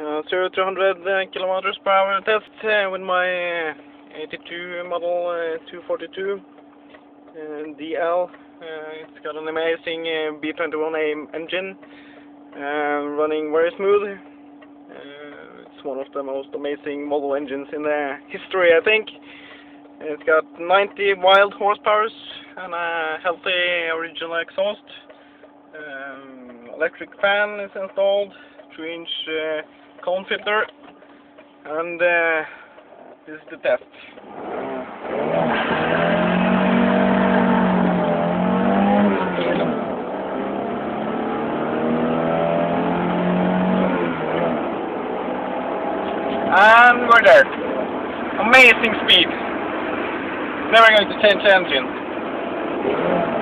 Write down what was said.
Uh, 0 to 100 uh, kilometers per hour test uh, with my uh, 82 model uh, 242 uh, DL. It's got an amazing uh, B21A engine, running very smooth. It's one of the most amazing model engines in the history, I think. It's got 90 wild horsepower and a healthy original exhaust. Um, electric fan is installed, 3 inch uh, cone filter, and uh, this is the test. And we're there. Amazing speed. Never going to change engine.